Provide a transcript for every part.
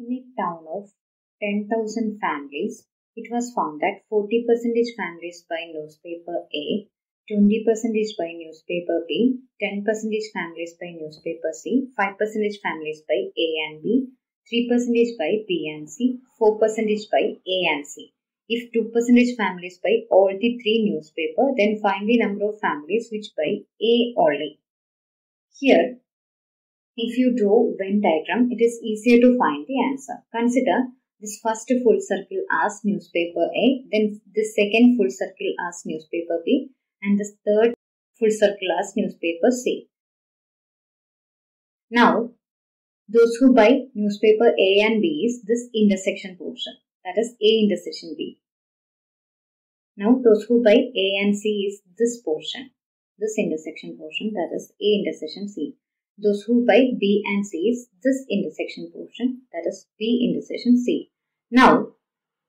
In a town of 10,000 families, it was found that 40% families buy newspaper A, 20% buy newspaper B, 10% families buy newspaper C, 5% families buy A and B, 3% buy B and C, 4% buy A and C. If 2% families buy all the three newspaper, then find the number of families which buy A only. Here, if you draw Venn diagram, it is easier to find the answer. Consider this first full circle as newspaper A, then this second full circle as newspaper B, and this third full circle as newspaper C. Now, those who buy newspaper A and B is this intersection portion, that is A intersection B. Now, those who buy A and C is this portion, this intersection portion, that is A intersection C. Those who buy B and C is this intersection portion that is B intersection C. Now,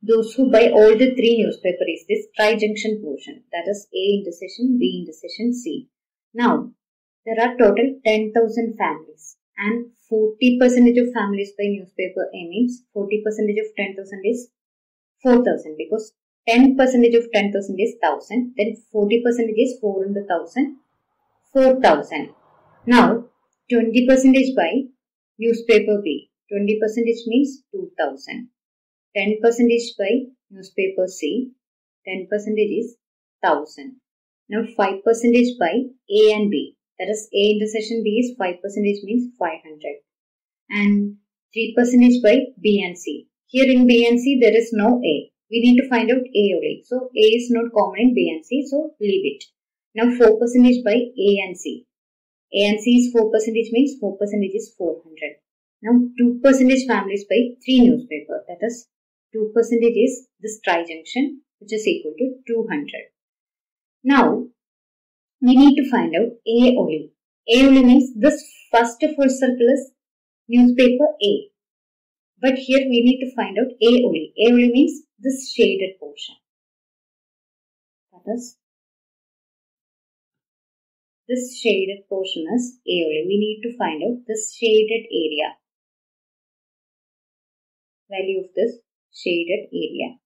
those who buy all the three newspaper is this trijunction portion that is A intersection B intersection C. Now, there are total 10,000 families and 40% of families buy newspaper A means 40% of 10,000 is 4,000 because 10% of 10,000 is 1000 then 40% is 400,000 4,000. Now 20% is buy newspaper B. 20% means 2000. 10% is buy newspaper C. 10% is 1000. Now 5% buy A and B. That is A intersection B is 5% means 500. And 3% is buy B and C. Here in B and C there is no A. We need to find out A or only. So A is not common in B and C. So leave it. Now 4% is buy A and C. A and C is 4 percentage means 4 percentage is 400. Now 2 percentage families buy 3 newspaper that is 2 percentage is this trijunction which is equal to 200. Now we need to find out A only. A only means this first full circle is newspaper A. But here we need to find out A only. A only means this shaded portion. That is this shaded portion is A only. We need to find out this shaded area. Value of this shaded area.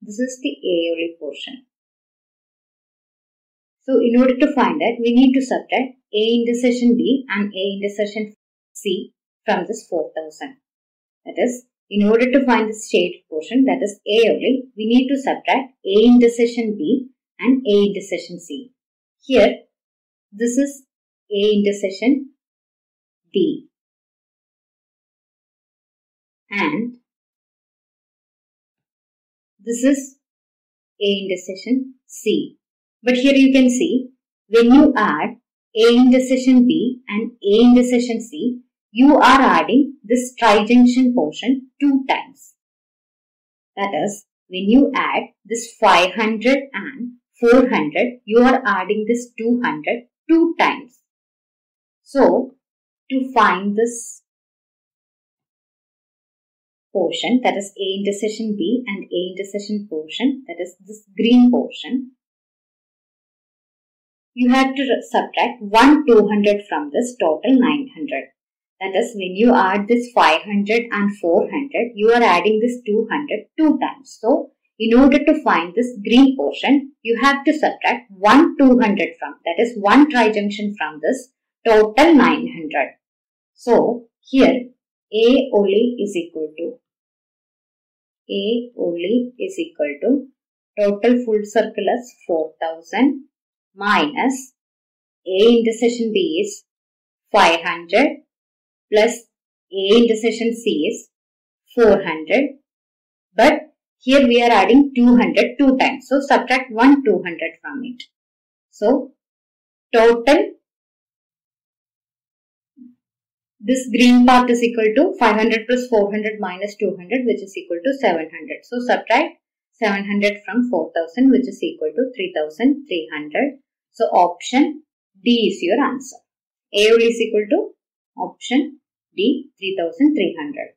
This is the A only portion. So in order to find that, we need to subtract A intersection B and A intersection C from this 4000. That is, in order to find this shaded portion, that is A only, we need to subtract A intersection B and A intersection C. Here, this is A intersection B. And this is A intersection C. But here you can see when you add A intersection B and A intersection C, you are adding this trijunction portion two times. That is, when you add this 500 and 400, you are adding this 200 two times. So, to find this portion that is A intersection B and A intersection portion that is this green portion you have to subtract 1 200 from this total 900 that is when you add this 500 and 400 you are adding this 200 two times so in order to find this green portion, you have to subtract 1 200 from, that is 1 trijunction from this total 900. So, here A only is equal to, A only is equal to total full circle is 4000 minus A intersection B is 500 plus A intersection C is 400 but here we are adding 200 two times. So subtract 1 200 from it. So total this green part is equal to 500 plus 400 minus 200 which is equal to 700. So subtract 700 from 4000 which is equal to 3300. So option D is your answer. A is equal to option D 3300.